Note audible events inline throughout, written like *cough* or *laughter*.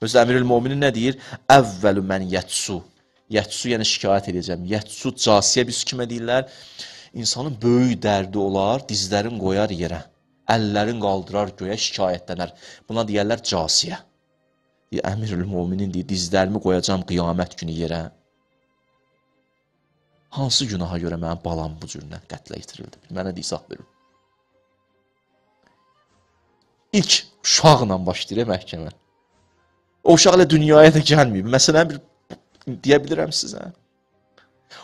Öz Əmirül Möminin nə deyir? Əvvəlu mən yətsu. Yətsu yəni şikayət edəcəm. Yətsu casiyə biz kimə deyirlər? İnsanın böyük dərdi olar, dizlərin qoyar yerə. Əllərin qaldırar göyə şikayətlənər. Buna deyərlər casiyə. Deyir, Əmirül Möminin deyir, dizlərimi qoyacam qiyamət günü yerə. Hansı günaha görə mənim balam bu cürlə qətlə yetirildi? Mənə də izah verin. İlk uşaqla başlayır məhkəmə. O uşaq elə dünyaya da gəlməyib. Məsələn bir deyə bilirəm sizə.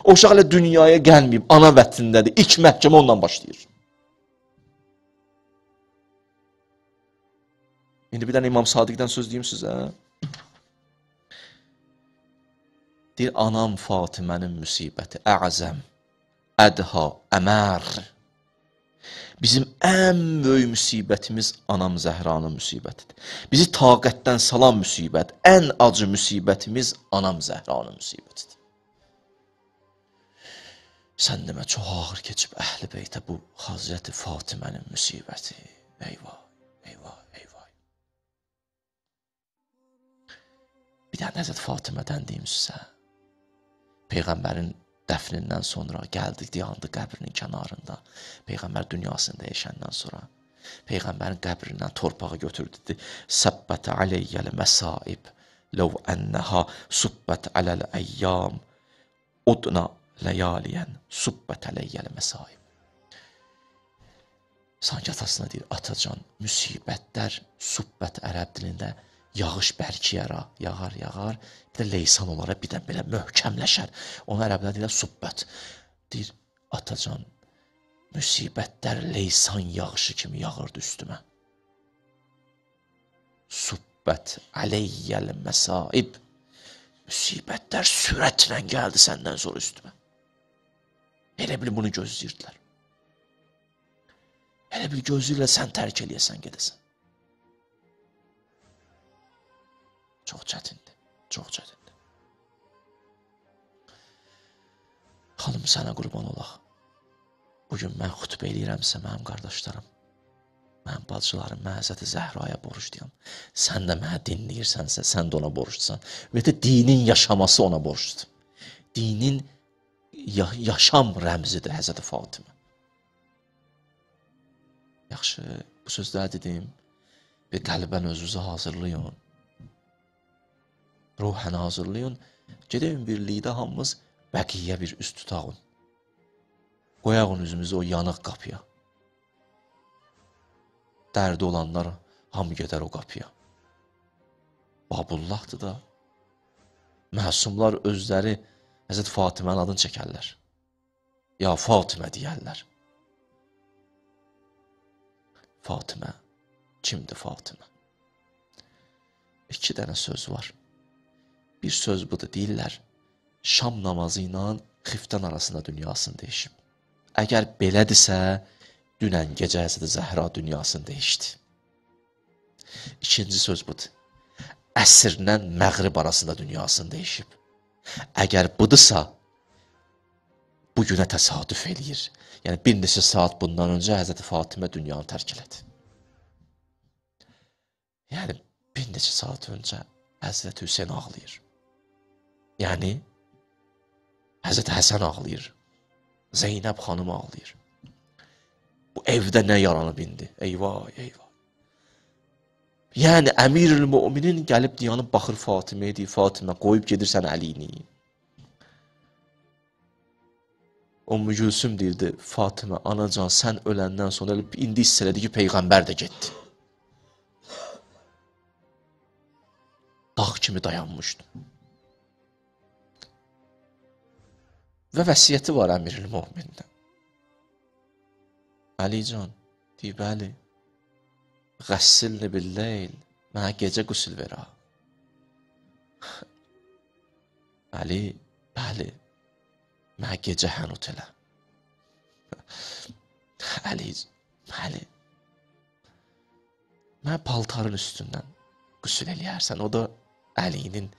O uşaq elə dünyaya gəlməyib, ana vətnindədir. İlk məhkəmə ondan başlayır. İndi bir dənə İmam Sadiqdən söz deyim sizə. Deyir, anam Fatimənin müsibəti əzəm, ədha, əmər. Bizim ən böyük müsibətimiz anam Zəhranın müsibətidir. Bizi taqətdən salan müsibət, ən acı müsibətimiz anam Zəhranın müsibətidir. Sən demə, çox ağır keçib əhl-i beytə bu Hazreti Fatimənin müsibəti. Eyvah, eyvah, eyvah. Bir də Həzrət Fatimədən deyim sizə. Peyğəmbərin dəfnindən sonra gəldik, dayandı qəbrinin kənarında. Peyğəmbər dünyasını dəyişəndən sonra Peyğəmbərin qəbrindən torpağı götürdü dedi. Səbbət aleyyəl məsaib ləv ənəha subbət aləl əyyam udna ləyaliyən subbət aleyyəl məsaib. Sanki atasına deyir, atacan, müsibətlər subbət ərəb dilində yağış bərkiyər, yağar, yağar. Bir də leysan olaraq bir də belə möhkəmləşər. Onu ərəblər deyirlər subbət. Deyir, atacan, müsibətlər leysan yağışı kimi yağırdı üstümə. Subbət aleyyəl məsaib. Müsibətlər sürətlə gəldi səndən sonra üstümə. Elə bil bunu gözləyirdilər. Elə bil gözləyirlər sən tərk eləyəsən, gedəsən. Çox çətindir. Çox çətindir. Xanım sənə qurban olaq. Bu gün mən xutbə eləyirəmsə mənim qardaşlarım, mənim bacılarım, mən Həzrəti Zəhraya borcluyam. Sən də məni dinləyirsənsə, sən də ona borclusan. Və də dinin yaşaması ona borcludur. Dinin ya yaşam rəmzidir Həzrəti Fatimə. Yaxşı, bu sözləri dedim. Bir qəlbən özünüzü hazırlayın ruhən hazırlayın. Gedin birlikdə hamımız bəqiyyə bir üst tutağın. Qoyağın üzümüzü o yanıq qapıya. Dərdi olanlar hamı gedər o qapıya. Babullahdır da. Məsumlar özləri Həzrət Fatimənin adını çəkərlər. Ya Fatimə deyərlər. Fatimə kimdir Fatimə? İki dənə söz var. Bir söz budur, deyirlər, şam namazı ilə xiftan arasında dünyasını dəyişib. Əgər belədirsə, dünən gecə Həzrəti Zəhra dünyasını dəyişdi. İkinci söz budur. Əsrlə məğrib arasında dünyasını dəyişib. Əgər budursa, bu günə təsadüf eləyir. Yəni bir neçə saat bundan öncə Həzrəti Fatimə dünyanı tərk elədi. Yəni bir neçə saat öncə Həzrəti Hüseyn ağlayır. Yəni Həzrət Həsən ağlayır. Zeynəb xanım ağlayır. Bu evdə nə yaranıb indi? Eyvah, eyvah. Yəni Əmirül Möminin gəlib dayanıb baxır Fatiməyə deyir, Fatimə qoyub gedirsən Əlini. Ümmü Gülsüm deyirdi, Fatimə, anacan sən öləndən sonra indi hiss elədi ki, peyğəmbər də getdi. Dağ kimi dayanmışdı. Və vəsiyyəti var əmiril möminindən. Əlican, deyir, bəli, qəssilni billeyl, mənə gecə qüsül verə. Əli, bəli, mənə gecə hənut elə. Əli, bəli, mənə paltarın üstündən qüsül eləyərsən, o da Əlinin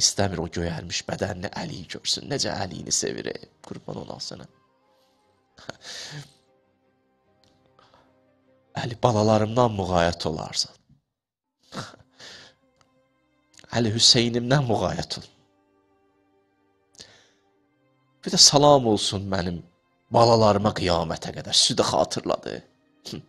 İstəmir o göyərmiş bədənini Əliyi görsün. Necə Əliyini sevir, qurban olaq sənə. *laughs* Əli, balalarımdan müğayət olarsan. *laughs* Əli Hüseynimdən müğayət ol. Bir də salam olsun mənim balalarıma qiyamətə qədər. Sizi də xatırladı. *laughs*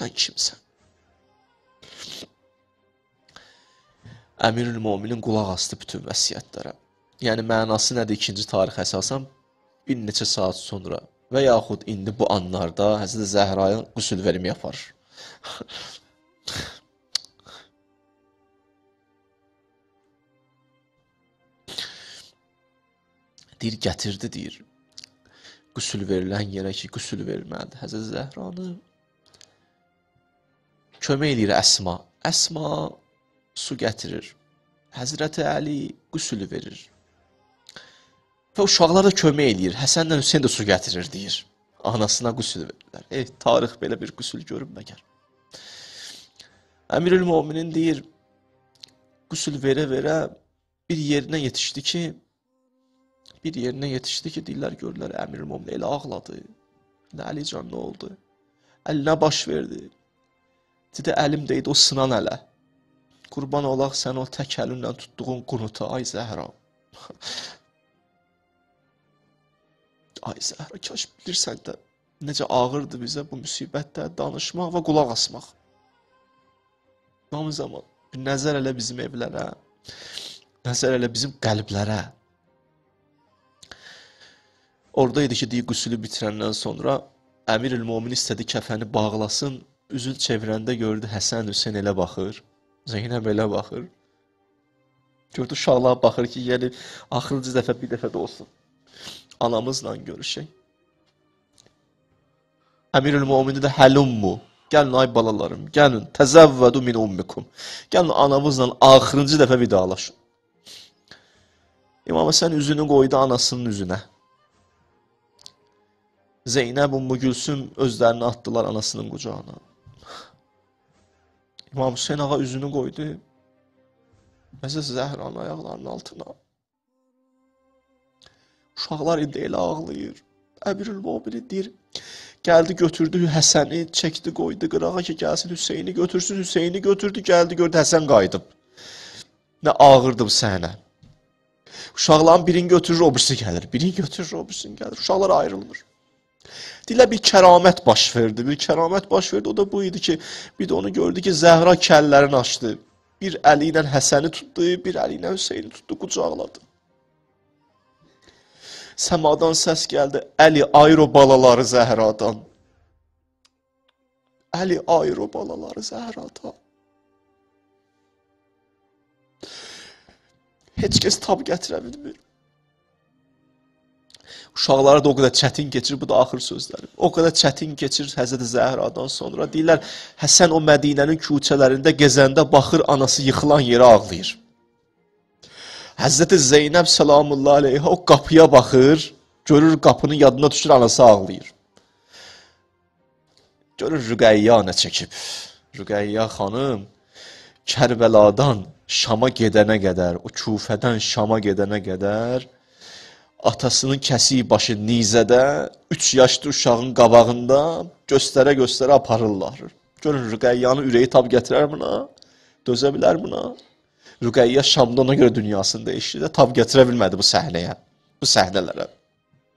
Sən kimsən? Əmirül Möminin qulaq asdı bütün vəsiyyətlərə. Yəni mənası nədir ikinci tarix əsasən bir neçə saat sonra və yaxud indi bu anlarda Həzrət Zəhraya qüsül verimi yapar. *laughs* deyir gətirdi deyir. Qüsül verilən yerə ki, qüsül verilməlidir. Həzrət Zəhranı kömək eləyir Əsma. Əsma su gətirir. Həzrəti Əli qüsülü verir. Və uşaqlar da kömək eləyir. Həsənlə Hüseyn də su gətirir deyir. Anasına qüsül verirlər. Eh, tarix belə bir qüsül görüb məgər. Əmirül Möminin deyir, qüsül verə-verə bir yerinə yetişdi ki, bir yerinə yetişdi ki, deyirlər, görürlər Əmirül Mömin elə ağladı. Nə Əlican nə oldu? Əlinə baş verdi. Dedi, əlim deydi, o sınan ələ. Qurban olaq sən o tək əlinlə tutduğun qunuta, ay Zəhra. *laughs* ay Zəhra, kaş bilirsən də necə ağırdı bizə bu müsibətdə danışmaq və qulaq asmaq. Namı zaman bir nəzər elə bizim evlərə, nəzər elə bizim qəlblərə. Orada idi ki, deyə qüsülü bitirəndən sonra Əmir-ül Momin istədi kəfəni bağlasın, üzün çevirəndə gördü Həsən Hüseyn elə baxır. Zeynəb elə baxır. Gördü uşaqlar baxır ki, yəni axırıncı dəfə bir dəfə də olsun. Anamızla görüşək. Əmirül Möminin də həlummu. Gəlin ay balalarım, gəlin təzəvvədu min ummikum. Gəlin anamızla axırıncı dəfə vidalaşın. İmam Həsən üzünü qoydu anasının üzünə. Zeynəb Ummu Gülsüm özlərini atdılar anasının qucağına. İmam Hüseyin ağa üzünü qoydu. Məzə Zəhranın ayaqlarının altına. Uşaqlar indi elə ağlayır. Əmirül Möminin deyir, gəldi götürdü Həsəni, çəkdi qoydu qırağa ki, gəlsin Hüseyni götürsün. Hüseyni götürdü, gəldi gördü Həsən qayıdıb. Nə ağırdı bu səhnə. Uşaqların birini götürür, o birisi gəlir. Birini götürür, o birisi gəlir. Uşaqlar ayrılmır. Dilə bir kəramət baş verdi. Bir kəramət baş verdi. O da bu idi ki, bir də onu gördü ki, Zəhra kəllərini açdı. Bir əli ilə Həsəni tutdu, bir əli ilə Hüseyni tutdu, qucaqladı. Səmadan səs gəldi. Əli ayro balaları Zəhradan. Əli ayro balaları Zəhradan. Heç kəs tab gətirə bilmir. Uşaqlara da o qədər çətin keçir, bu da axır sözləri. O qədər çətin keçir Həzrət Zəhradan sonra. Deyirlər, Həsən o Mədinənin küçələrində gezəndə baxır anası yıxılan yerə ağlayır. Həzrət Zeynəb salamullah aleyhə o qapıya baxır, görür qapının yadına düşür anası ağlayır. Görür Rüqəyya nə çəkib. Rüqəyya xanım Kərbəladan Şama gedənə qədər, o Kufədən Şama gedənə qədər atasının kəsiyi başı nizədə 3 yaşlı uşağın qabağında göstərə-göstərə aparırlar. Görün Rüqəyyanın ürəyi tab gətirər buna? Dözə bilər buna? Rüqəyyə Şamda ona görə dünyasını dəyişdi də tab gətirə bilmədi bu səhnəyə, bu səhnələrə.